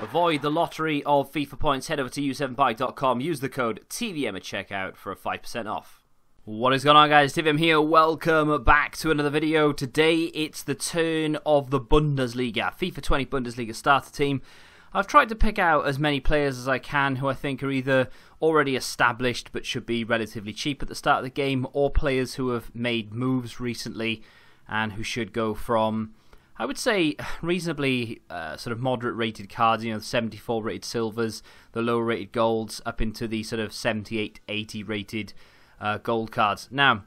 Avoid the lottery of FIFA points. Head over to u7buy.com. Use the code TVM at checkout for a 5% off. What is going on guys, TVM here, welcome back to another video. Today it's the turn of the Bundesliga, FIFA 20 Bundesliga starter team. I've tried to pick out as many players as I can who I think are either already established but should be relatively cheap at the start of the game, or players who have made moves recently and who should go from I would say reasonably uh, sort of moderate rated cards, you know, 74 rated silvers, the lower rated golds, up into the sort of 78, 80 rated uh, gold cards. Now,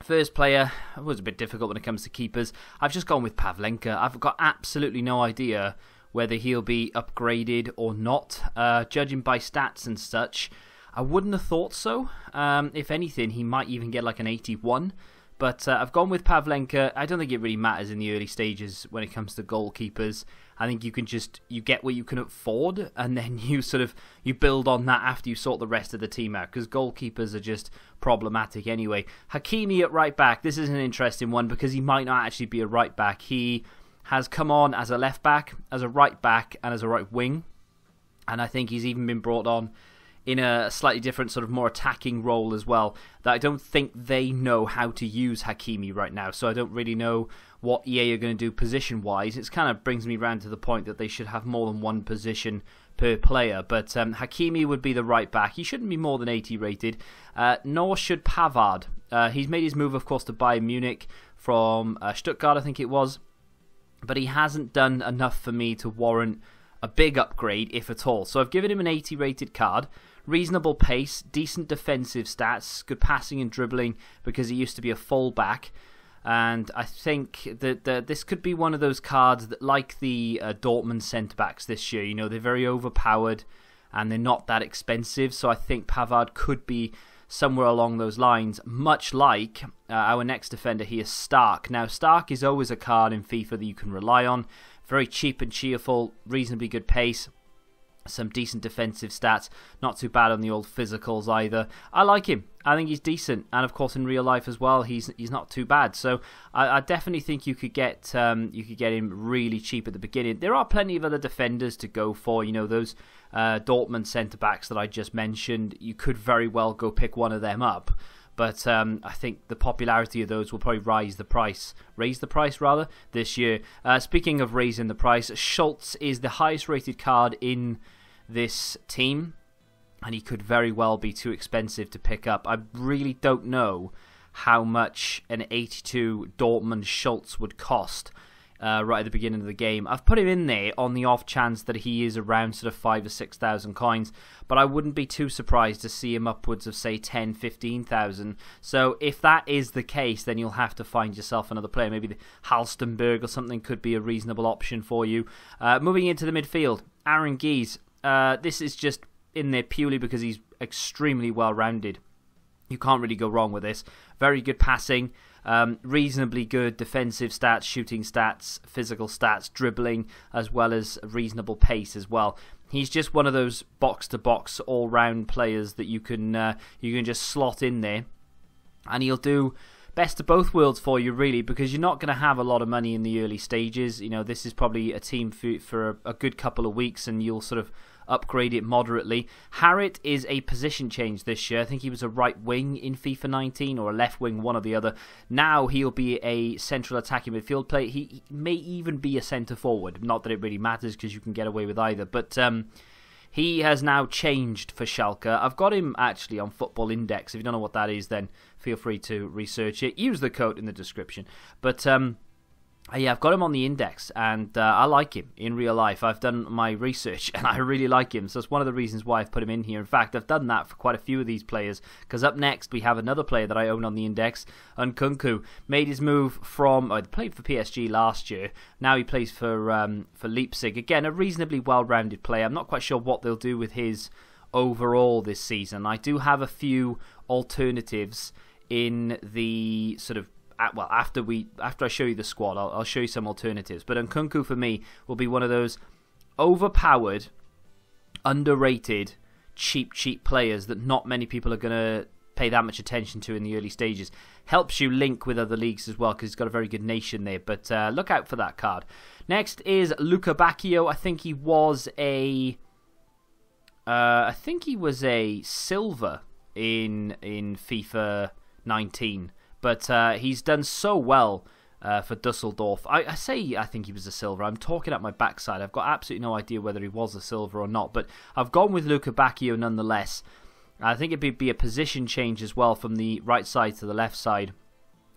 first player was a bit difficult when it comes to keepers. I've just gone with Pavlenka. I've got absolutely no idea whether he'll be upgraded or not. Uh, judging by stats and such, I wouldn't have thought so. Um, if anything, he might even get like an 81. But uh, I've gone with Pavlenka. I don't think it really matters in the early stages when it comes to goalkeepers. I think you can just you get what you can afford, and then you sort of you build on that after you sort the rest of the team out. Because goalkeepers are just problematic anyway. Hakimi at right back. This is an interesting one because he might not actually be a right back. He has come on as a left back, as a right back, and as a right wing, and I think he's even been brought on in a slightly different, sort of more attacking role as well. That I don't think they know how to use Hakimi right now. So I don't really know what EA are going to do position wise. It kind of brings me round to the point that they should have more than one position per player. But um, Hakimi would be the right back. He shouldn't be more than 80 rated, uh, nor should Pavard. Uh, he's made his move, of course, to Bayern Munich from uh, Stuttgart, I think it was. But he hasn't done enough for me to warrant a big upgrade, if at all. So I've given him an 80 rated card reasonable pace, decent defensive stats, good passing and dribbling because he used to be a fullback. And I think that, that this could be one of those cards that, like the uh, Dortmund centre backs this year, you know, they're very overpowered and they're not that expensive. So I think Pavard could be somewhere along those lines, much like uh, our next defender here, Stark. Now, Stark is always a card in FIFA that you can rely on. Very cheap and cheerful, reasonably good pace some decent defensive stats, not too bad on the old physicals either. I like him. I think he's decent, and of course in real life as well, he's he's not too bad. So I, I definitely think you could get um, you could get him really cheap at the beginning. There are plenty of other defenders to go for. You know those uh, Dortmund centre backs that I just mentioned. You could very well go pick one of them up. But um, I think the popularity of those will probably rise the price, raise the price rather this year. Uh, speaking of raising the price, Schulz is the highest rated card in this team, and he could very well be too expensive to pick up. I really don't know how much an 82 Dortmund Schulz would cost. Uh, right at the beginning of the game. I've put him in there on the off chance that he is around sort of five or six thousand coins, but I wouldn't be too surprised to see him upwards of say 10, 15,000. So if that is the case, then you'll have to find yourself another player. Maybe the Halstenberg or something could be a reasonable option for you. Uh, moving into the midfield, Aránguiz. Uh, this is just in there purely because he's extremely well rounded. You can't really go wrong with this. Very good passing, um, reasonably good defensive stats, shooting stats, physical stats, dribbling, as well as reasonable pace as well. He's just one of those box to box all round players that you can uh, you can just slot in there, and he'll do best of both worlds for you, really, because you're not going to have a lot of money in the early stages. You know, this is probably a team for, for a, a good couple of weeks, and you'll sort of upgrade it moderately. Harit is a position change this year. I think he was a right wing in FIFA 19 or a left wing, one or the other. Now he'll be a central attacking midfield player. He, may even be a centre forward. Not that it really matters because you can get away with either. But um, he has now changed for Schalke. I've got him actually on Football Index. If you don't know what that is, then feel free to research it. Use the code in the description. But um, uh, yeah, I've got him on the index, and uh, I like him in real life. I've done my research, and I really like him. So it's one of the reasons why I've put him in here. In fact, I've done that for quite a few of these players. Because up next, we have another player that I own on the index, Nkunku. Made his move from, oh, played for PSG last year. Now he plays for um, for Leipzig. Again, a reasonably well-rounded player. I'm not quite sure what they'll do with his overall this season. I do have a few alternatives in the sort of well after we after I show you the squad, I'll, I'll show you some alternatives. But Nkunku for me will be one of those overpowered, underrated, cheap cheap players that not many people are gonna pay that much attention to in the early stages. Helps you link with other leagues as well because he's got a very good nation there. But uh, look out for that card. Next is Lukebakio. I think he was a. Uh, I think he was a silver in in FIFA 19, but uh, he's done so well uh, for Dusseldorf. I, I, say I think he was a silver. I'm talking at my backside. I've got absolutely no idea whether he was a silver or not, but I've gone with Lukebakio nonetheless. I think it'd be a position change as well from the right side to the left side.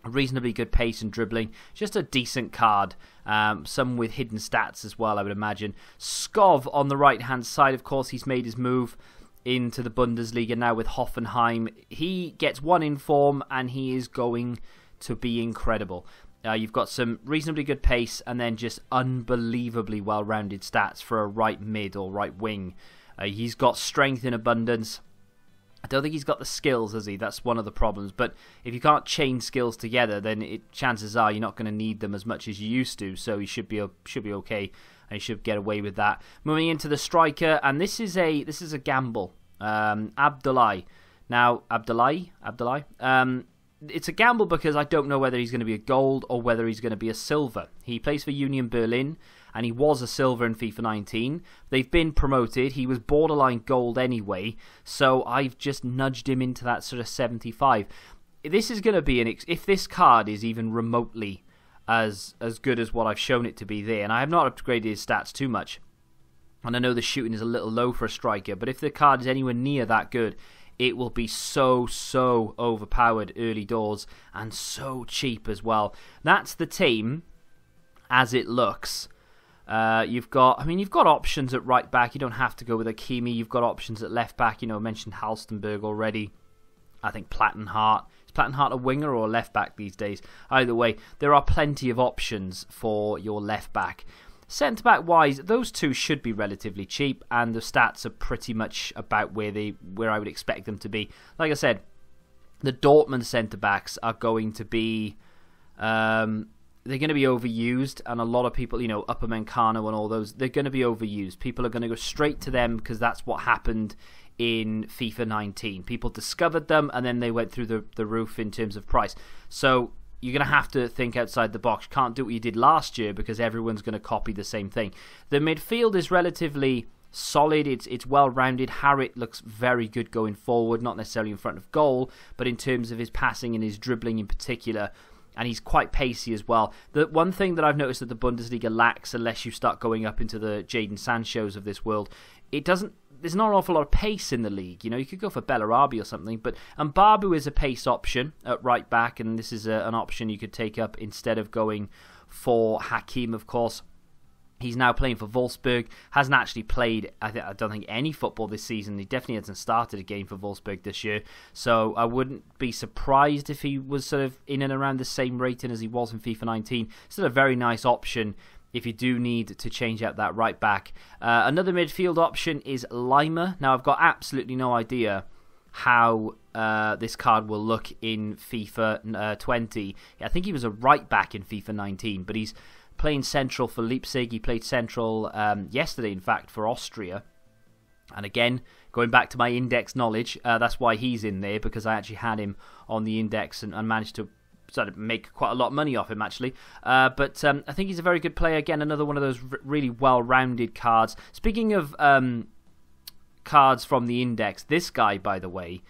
Reasonably good pace and dribbling. Just a decent card. Um, some with hidden stats as well, I would imagine. Skov on the right hand side, of course, he's made his move into the Bundesliga now with Hoffenheim. He gets one in form and he is going to be incredible. Uh, you've got some reasonably good pace and then just unbelievably well rounded stats for a right mid or right wing. Uh, he's got strength in abundance. I don't think he's got the skills, has he? That's one of the problems. But if you can't chain skills together, then it, chances are you're not going to need them as much as you used to. So he should be should be okay, and he should get away with that. Moving into the striker, and this is a this is a gamble. Um, Abdullahi. Now Abdullahi, Abdullahi. Um, it's a gamble because I don't know whether he's going to be a gold or whether he's going to be a silver. He plays for Union Berlin and he was a silver in FIFA 19. They've been promoted. He was borderline gold anyway, so I've just nudged him into that sort of 75. This is going to be an if this card is even remotely as as good as what I've shown it to be there, and I have not upgraded his stats too much. And I know the shooting is a little low for a striker, but if the card is anywhere near that good, it will be so, so overpowered early doors and so cheap as well. That's the team as it looks. Uh, you've got, I mean, you've got options at right back. You don't have to go with Hakimi. You've got options at left back. You know, I mentioned Halstenberg already. I think Plattenhardt. Is Plattenhardt a winger or a left back these days? Either way, there are plenty of options for your left back. Centre back wise, those two should be relatively cheap, and the stats are pretty much about where they where I would expect them to be. Like I said, the Dortmund centre backs are going to be um, they're going to be overused, and a lot of people, you know, Upamecano and all those, they're going to be overused. People are going to go straight to them because that's what happened in FIFA 19. People discovered them, and then they went through the the roof in terms of price. So you're going to have to think outside the box. Can't do what you did last year because everyone's going to copy the same thing. The midfield is relatively solid. It's it's well rounded. Harit looks very good going forward, not necessarily in front of goal, but in terms of his passing and his dribbling in particular. And he's quite pacey as well. The one thing that I've noticed that the Bundesliga lacks, unless you start going up into the Jadon Sanchos of this world, it doesn't there's not an awful lot of pace in the league. You know, you could go for Bellarabi or something, but Mbabu is a pace option at right back, and this is a, an option you could take up instead of going for Hakim, of course. He's now playing for Wolfsburg. Hasn't actually played, I, th- I, don't think, any football this season. He definitely hasn't started a game for Wolfsburg this year. So I wouldn't be surprised if he was sort of in and around the same rating as he was in FIFA 19. Still a very nice option if you do need to change out that right back. Uh, another midfield option is Laimer. Now, I've got absolutely no idea how uh, this card will look in FIFA uh, 20. I think he was a right back in FIFA 19, but he's playing central for Leipzig. He played central um, yesterday, in fact, for Austria. And again, going back to my index knowledge, uh, that's why he's in there because I actually had him on the index and, and managed to sort of make quite a lot of money off him actually. Uh, but um, I think he's a very good player. Again, another one of those really well-rounded cards. Speaking of um, cards from the index, this guy, by the way,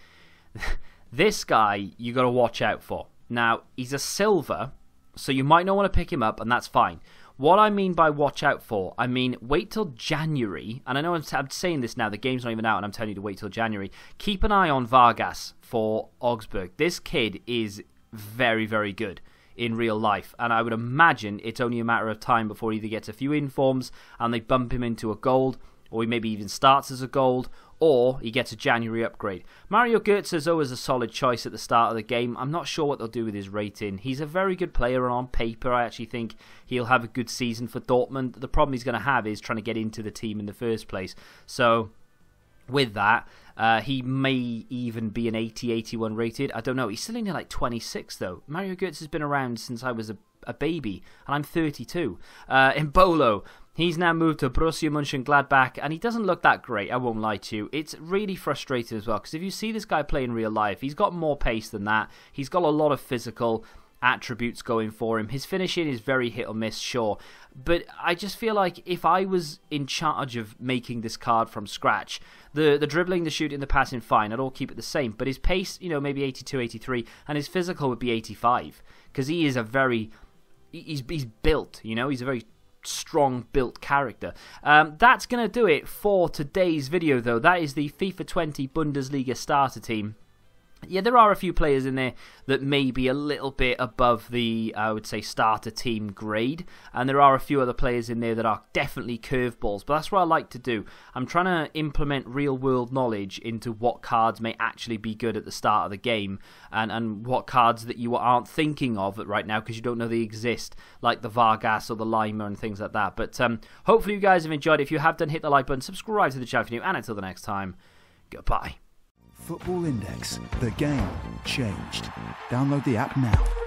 this guy you got to watch out for. Now he's a silver, so you might not want to pick him up, and that's fine. What I mean by watch out for, I mean wait till January, and I know I'm, I'm, saying this now, the game's not even out, and I'm telling you to wait till January. Keep an eye on Vargas for Augsburg. This kid is very, very good in real life. And I would imagine it's only a matter of time before he either gets a few informs and they bump him into a gold, or he maybe even starts as a gold, or he gets a January upgrade. Mario Götze is always a solid choice at the start of the game. I'm not sure what they'll do with his rating. He's a very good player, and on paper, I actually think he'll have a good season for Dortmund. The problem he's going to have is trying to get into the team in the first place. So, with that, uh, he may even be an 80 81 rated. I don't know. He's still only like 26, though. Mario Götze has been around since I was a, a baby, and I'm 32. Uh, Embolo, He's now moved to Borussia Mönchengladbach, and he doesn't look that great, I won't lie to you. It's really frustrating as well, because if you see this guy play in real life, he's got more pace than that. He's got a lot of physical attributes going for him. His finishing is very hit or miss, sure. But I just feel like if I was in charge of making this card from scratch, the the dribbling, the shooting, the passing, fine, I'd all keep it the same. But his pace, you know, maybe 82, 83, and his physical would be 85. Because he is a very. He's, he's built, you know, he's a very strong built character. Um, that's going to do it for today's video, though. That is the FIFA 20 Bundesliga starter team yeah, there are a few players in there that may be a little bit above the, I would say, starter team grade, and there are a few other players in there that are definitely curveballs. But that's what I like to do. I'm trying to implement real world knowledge into what cards may actually be good at the start of the game, and, and what cards that you aren't thinking of right now because you don't know they exist, like the Vargas or the Laimer and things like that. But um, hopefully, you guys have enjoyed. If you have done, hit the like button, subscribe to the channel if you're new, and until the next time, goodbye. Football Index. The game changed. Download the app now.